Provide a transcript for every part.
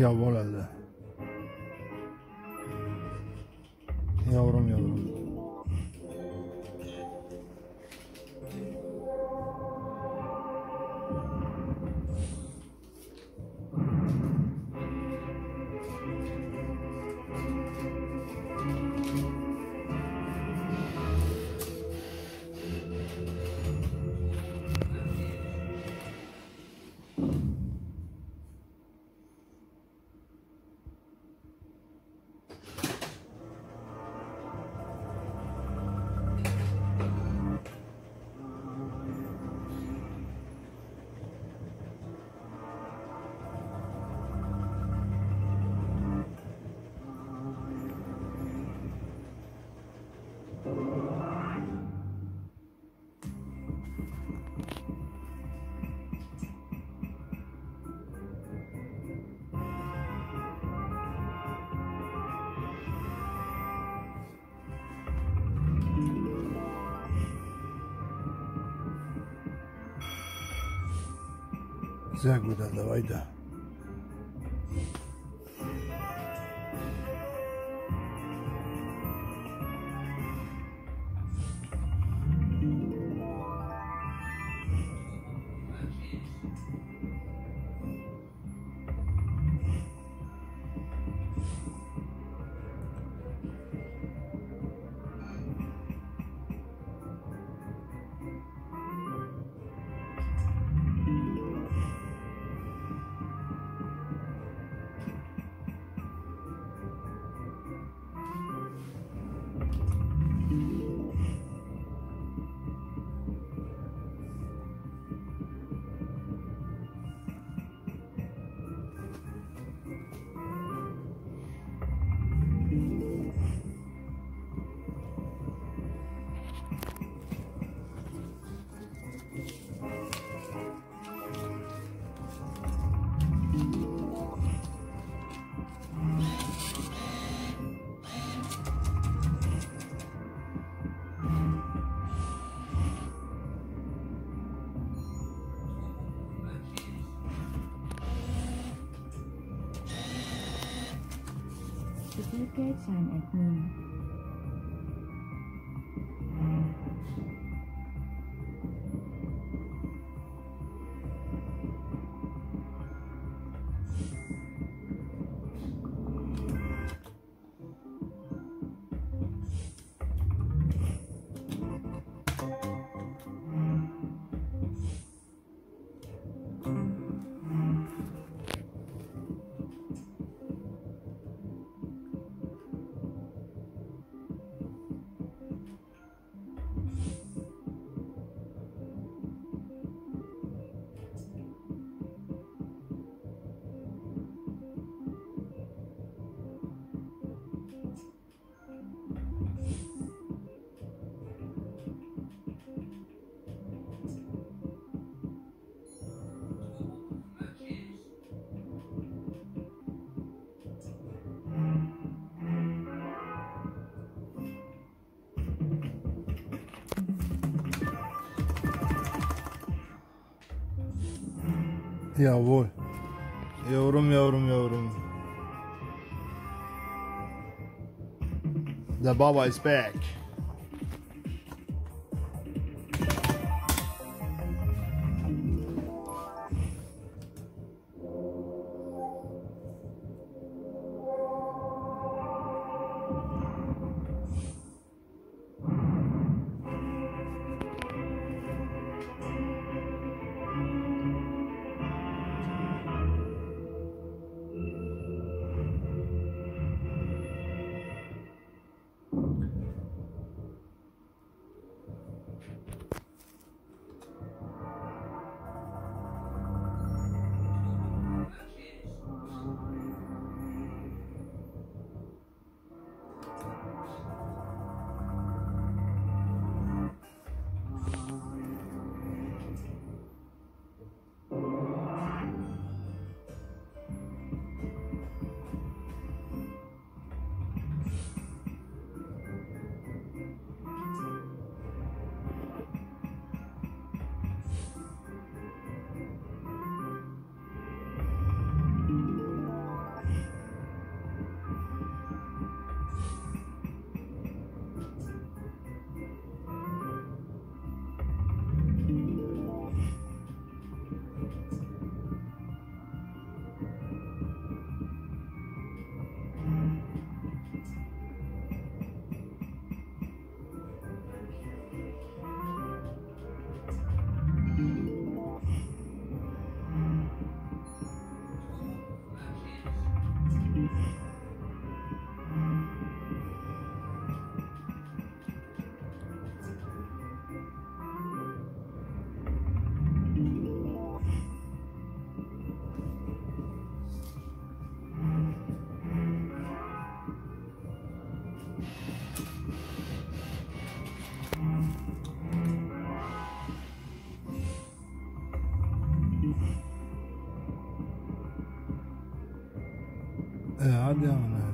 yo bo'ladi. Yavrum yavrum. Zé Grudada vai dar. 嗯。Jawohl. Yavrum yavrum yavrum. The Baba is back. آه، عدى يعني.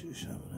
Jewish Shamana.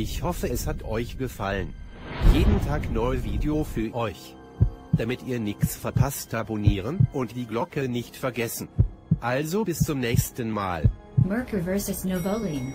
Ich hoffe es hat euch gefallen. Jeden Tag neue Video für euch. Damit ihr nichts verpasst abonnieren und die Glocke nicht vergessen. Also bis zum nächsten Mal. Merker vs. Novoline.